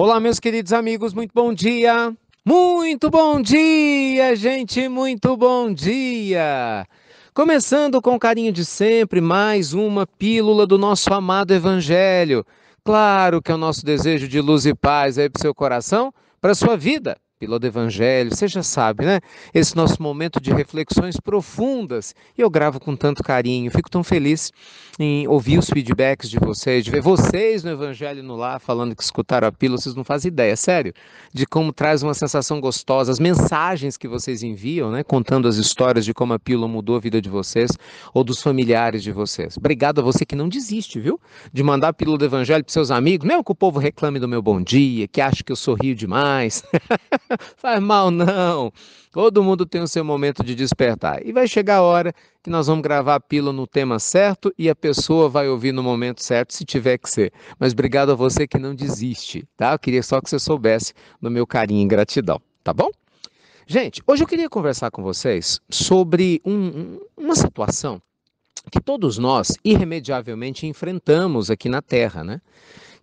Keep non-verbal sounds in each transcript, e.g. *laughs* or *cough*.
Olá, meus queridos amigos, muito bom dia! Muito bom dia, gente, muito bom dia! Começando com carinho de sempre, mais uma pílula do nosso amado Evangelho. Claro que é o nosso desejo de luz e paz aí para o seu coração, para a sua vida pelo Evangelho, você já sabe, né? Esse nosso momento de reflexões profundas. E eu gravo com tanto carinho, fico tão feliz em ouvir os feedbacks de vocês, de ver vocês no Evangelho no Lar falando que escutaram a pílula, vocês não fazem ideia, sério, de como traz uma sensação gostosa, as mensagens que vocês enviam, né? Contando as histórias de como a pílula mudou a vida de vocês ou dos familiares de vocês. Obrigado a você que não desiste, viu? De mandar a pílula do Evangelho para seus amigos, mesmo que o povo reclame do meu bom dia, que acha que eu sorrio demais. *laughs* *laughs* Faz mal não. Todo mundo tem o seu momento de despertar. E vai chegar a hora que nós vamos gravar a pílula no tema certo e a pessoa vai ouvir no momento certo, se tiver que ser. Mas obrigado a você que não desiste, tá? Eu queria só que você soubesse do meu carinho e gratidão, tá bom? Gente, hoje eu queria conversar com vocês sobre um, uma situação que todos nós irremediavelmente enfrentamos aqui na Terra, né?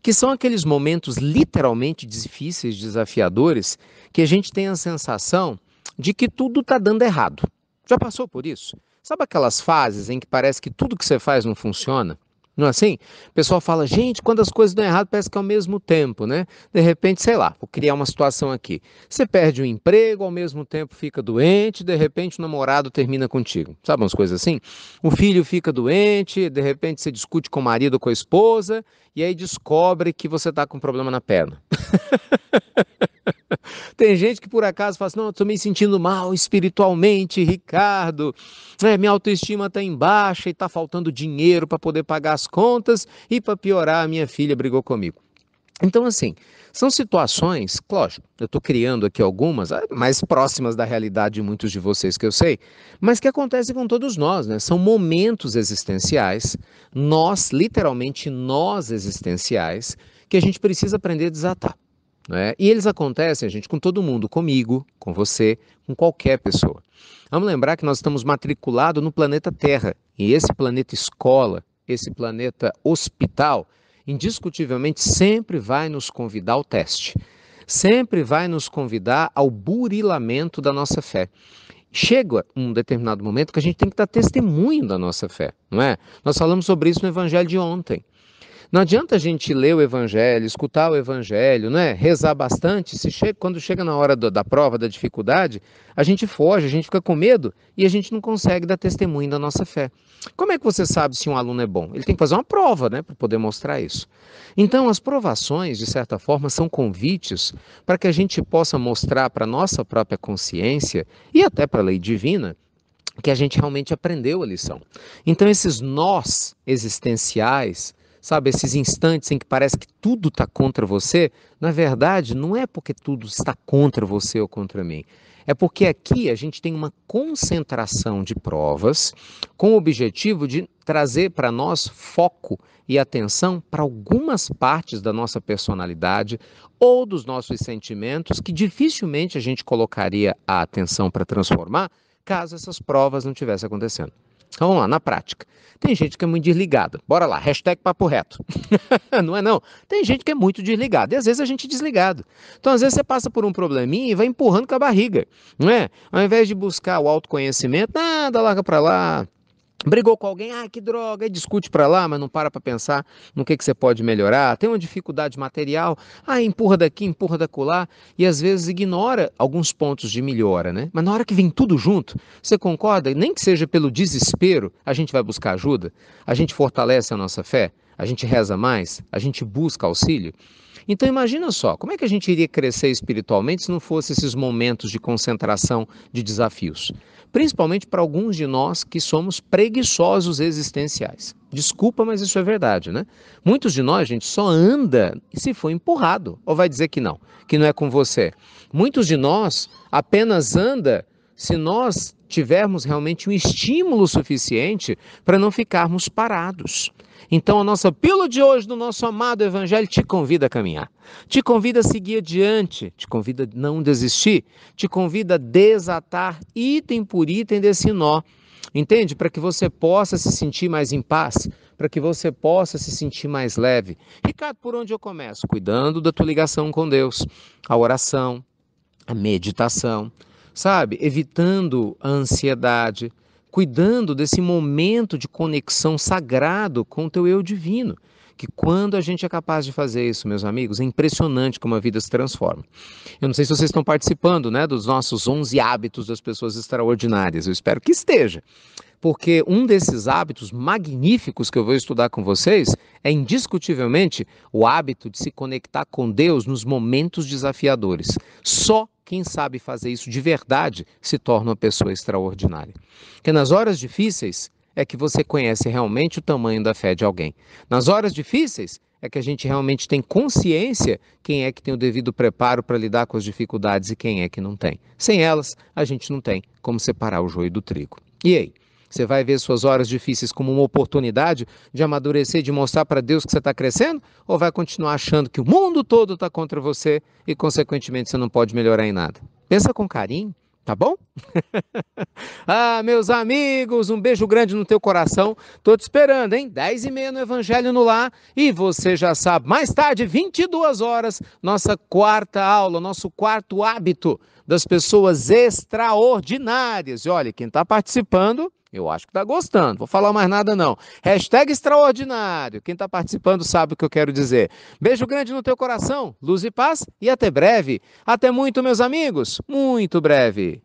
que são aqueles momentos literalmente difíceis, desafiadores, que a gente tem a sensação de que tudo está dando errado. Já passou por isso? Sabe aquelas fases em que parece que tudo que você faz não funciona? Não é assim? O pessoal fala, gente, quando as coisas dão errado, parece que é ao mesmo tempo, né? De repente, sei lá, vou criar uma situação aqui. Você perde o emprego, ao mesmo tempo fica doente, de repente o namorado termina contigo. Sabe umas coisas assim? O filho fica doente, de repente você discute com o marido ou com a esposa, e aí descobre que você está com um problema na perna. *laughs* *laughs* Tem gente que por acaso fala assim, não, estou me sentindo mal espiritualmente, Ricardo, é, minha autoestima está em baixa e está faltando dinheiro para poder pagar as contas e para piorar, a minha filha brigou comigo. Então, assim, são situações, lógico, eu estou criando aqui algumas, mais próximas da realidade de muitos de vocês que eu sei, mas que acontecem com todos nós, né? São momentos existenciais, nós, literalmente nós existenciais, que a gente precisa aprender a desatar. Né? E eles acontecem, gente, com todo mundo, comigo, com você, com qualquer pessoa. Vamos lembrar que nós estamos matriculados no planeta Terra. E esse planeta escola, esse planeta hospital, indiscutivelmente sempre vai nos convidar ao teste. Sempre vai nos convidar ao burilamento da nossa fé chega um determinado momento que a gente tem que dar testemunho da nossa fé, não é? Nós falamos sobre isso no evangelho de ontem. Não adianta a gente ler o evangelho, escutar o evangelho, né? rezar bastante. Se chega, quando chega na hora do, da prova, da dificuldade, a gente foge, a gente fica com medo e a gente não consegue dar testemunho da nossa fé. Como é que você sabe se um aluno é bom? Ele tem que fazer uma prova, né, para poder mostrar isso. Então, as provações, de certa forma, são convites para que a gente possa mostrar para nossa própria consciência e até para a lei divina que a gente realmente aprendeu a lição. Então, esses nós existenciais, sabe, esses instantes em que parece que tudo está contra você, na verdade, não é porque tudo está contra você ou contra mim. É porque aqui a gente tem uma concentração de provas com o objetivo de trazer para nós foco e atenção para algumas partes da nossa personalidade ou dos nossos sentimentos que dificilmente a gente colocaria a atenção para transformar caso essas provas não estivessem acontecendo. Então vamos lá, na prática. Tem gente que é muito desligada. Bora lá, hashtag papo reto. *laughs* não é não? Tem gente que é muito desligada. E às vezes a gente é desligado. Então às vezes você passa por um probleminha e vai empurrando com a barriga. Não é? Ao invés de buscar o autoconhecimento, nada, larga para lá. Brigou com alguém, ah, que droga, e discute para lá, mas não para para pensar no que, que você pode melhorar. Tem uma dificuldade material, ah, empurra daqui, empurra da colar, e às vezes ignora alguns pontos de melhora, né? Mas na hora que vem tudo junto, você concorda? Nem que seja pelo desespero, a gente vai buscar ajuda, a gente fortalece a nossa fé, a gente reza mais, a gente busca auxílio. Então imagina só, como é que a gente iria crescer espiritualmente se não fosse esses momentos de concentração de desafios? Principalmente para alguns de nós que somos preguiçosos existenciais. Desculpa, mas isso é verdade, né? Muitos de nós, gente, só anda se for empurrado. Ou vai dizer que não, que não é com você. Muitos de nós apenas anda se nós tivermos realmente um estímulo suficiente para não ficarmos parados. Então, a nossa pílula de hoje do nosso amado Evangelho te convida a caminhar, te convida a seguir adiante, te convida a não desistir, te convida a desatar item por item desse nó Entende? Para que você possa se sentir mais em paz, para que você possa se sentir mais leve. Ricardo, por onde eu começo? Cuidando da tua ligação com Deus, a oração, a meditação, sabe? Evitando a ansiedade, cuidando desse momento de conexão sagrado com o teu eu divino que quando a gente é capaz de fazer isso, meus amigos, é impressionante como a vida se transforma. Eu não sei se vocês estão participando né, dos nossos 11 hábitos das pessoas extraordinárias, eu espero que esteja. Porque um desses hábitos magníficos que eu vou estudar com vocês é indiscutivelmente o hábito de se conectar com Deus nos momentos desafiadores. Só quem sabe fazer isso de verdade se torna uma pessoa extraordinária. Porque nas horas difíceis, é que você conhece realmente o tamanho da fé de alguém. Nas horas difíceis, é que a gente realmente tem consciência quem é que tem o devido preparo para lidar com as dificuldades e quem é que não tem. Sem elas, a gente não tem como separar o joio do trigo. E aí? Você vai ver suas horas difíceis como uma oportunidade de amadurecer, de mostrar para Deus que você está crescendo? Ou vai continuar achando que o mundo todo está contra você e, consequentemente, você não pode melhorar em nada? Pensa com carinho, Tá bom? *laughs* ah, meus amigos, um beijo grande no teu coração. Tô te esperando, hein? 10 e meia no Evangelho no Lar. E você já sabe, mais tarde, 22 horas, nossa quarta aula, nosso quarto hábito das pessoas extraordinárias. E olha, quem está participando, eu acho que está gostando. Vou falar mais nada não. Hashtag extraordinário. Quem está participando sabe o que eu quero dizer. Beijo grande no teu coração, luz e paz e até breve. Até muito, meus amigos. Muito breve.